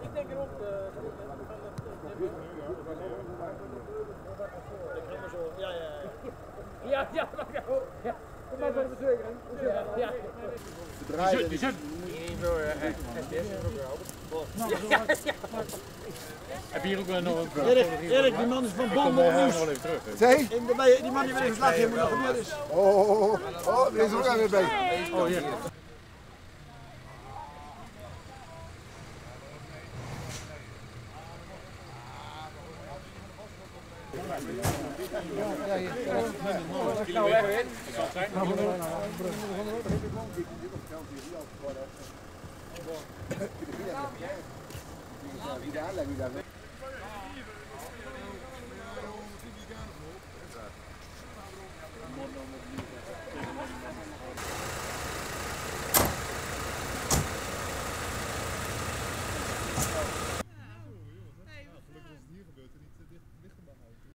Ik denk erop. Ja, ja, ja. Ja, ja, ja. ja. Maar voor de verzekering. Ja, ja. Die zit. Heb hier ook wel nog een Erik, Erik, die man is van? In de, bij- die man die weer even slag heeft, gebeurd is. Oh, oh, oh, oh, er is ook aan weer bij. Oh, hier. De aanleiding daarvan